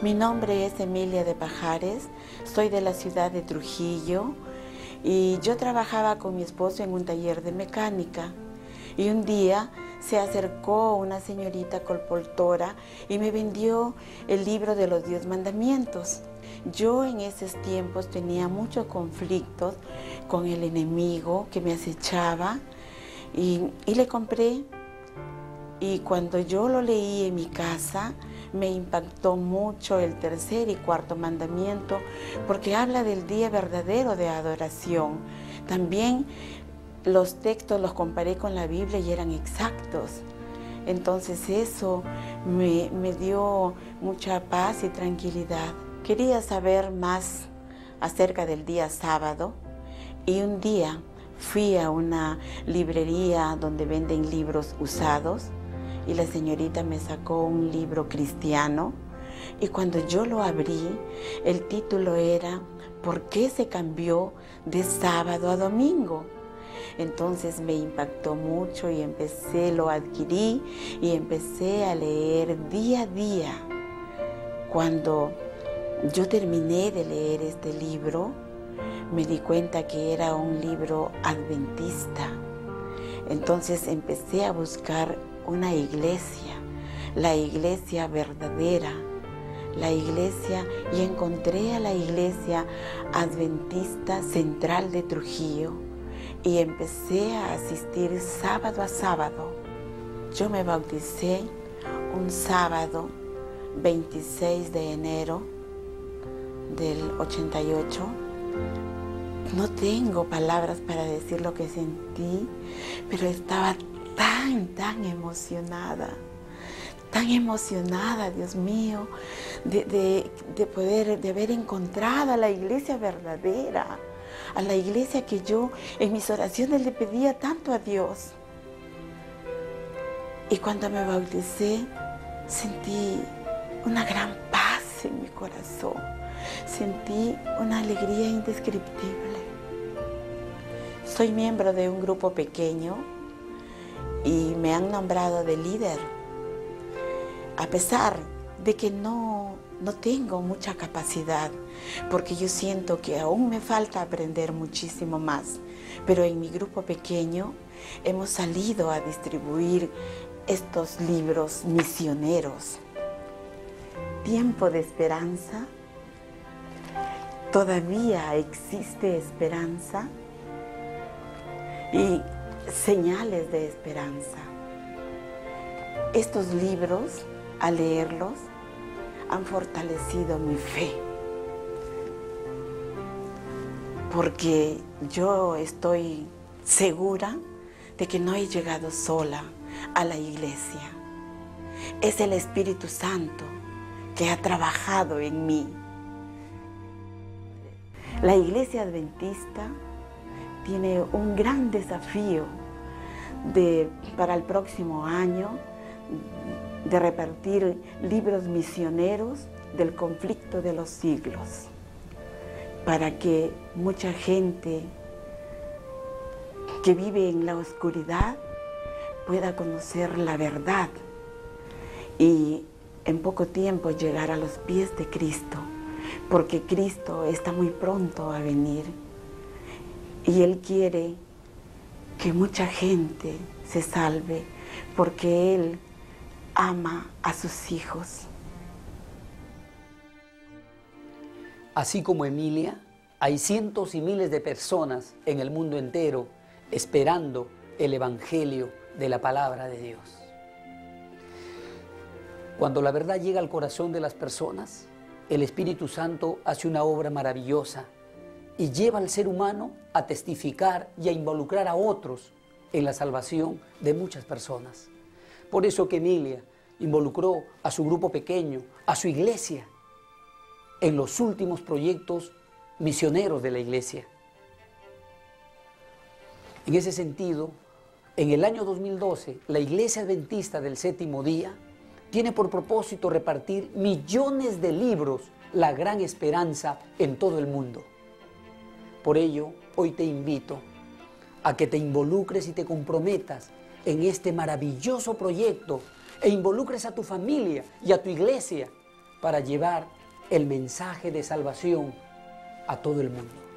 Mi nombre es Emilia de Pajares, soy de la ciudad de Trujillo y yo trabajaba con mi esposo en un taller de mecánica. Y un día se acercó una señorita colportora y me vendió el libro de los Diez Mandamientos. Yo en esos tiempos tenía muchos conflictos con el enemigo que me acechaba y le compré. Y cuando yo lo leí en mi casa, me impactó mucho el tercer y cuarto mandamiento porque habla del día verdadero de adoración. También los textos los comparé con la Biblia y eran exactos. Entonces eso me, me dio mucha paz y tranquilidad. Quería saber más acerca del día sábado y un día fui a una librería donde venden libros usados y la señorita me sacó un libro cristiano y cuando yo lo abrí, el título era ¿Por qué se cambió de sábado a domingo? Entonces me impactó mucho y empecé, lo adquirí y empecé a leer día a día. Cuando yo terminé de leer este libro, me di cuenta que era un libro adventista. Entonces empecé a buscar una iglesia, la iglesia verdadera, la iglesia y encontré a la iglesia adventista central de Trujillo y empecé a asistir sábado a sábado. Yo me bauticé un sábado 26 de enero del 88. No tengo palabras para decir lo que sentí, pero estaba tan, tan emocionada, tan emocionada, Dios mío, de, poder, de haber encontrado a la iglesia verdadera, a la iglesia que yo en mis oraciones le pedía tanto a Dios. Y cuando me bauticé, sentí una gran paz en mi corazón, sentí una alegría indescriptible. Soy miembro de un grupo pequeño y me han nombrado de líder, a pesar de que no, no tengo mucha capacidad, porque yo siento que aún me falta aprender muchísimo más. Pero en mi grupo pequeño hemos salido a distribuir estos libros misioneros. Tiempo de esperanza. Todavía existe esperanza. Y señales de esperanza. Estos libros, al leerlos, han fortalecido mi fe. Porque yo estoy segura de que no he llegado sola a la iglesia. Es el Espíritu Santo que ha trabajado en mí. La iglesia adventista tiene un gran desafío de, para el próximo año de repartir libros misioneros del conflicto de los siglos, para que mucha gente que vive en la oscuridad pueda conocer la verdad y en poco tiempo llegar a los pies de Cristo, porque Cristo está muy pronto a venir. Y Él quiere que mucha gente se salve porque Él ama a sus hijos. Así como Emilia, hay cientos y miles de personas en el mundo entero esperando el Evangelio de la palabra de Dios. Cuando la verdad llega al corazón de las personas, el Espíritu Santo hace una obra maravillosa y lleva al ser humano a testificar y a involucrar a otros en la salvación de muchas personas. Por eso que Emilia involucró a su grupo pequeño, a su iglesia, en los últimos proyectos misioneros de la iglesia. En ese sentido, en el año 2012, la Iglesia Adventista del Séptimo Día tiene por propósito repartir millones de libros, la gran esperanza en todo el mundo. Por ello, hoy te invito a que te involucres y te comprometas en este maravilloso proyecto e involucres a tu familia y a tu iglesia para llevar el mensaje de salvación a todo el mundo.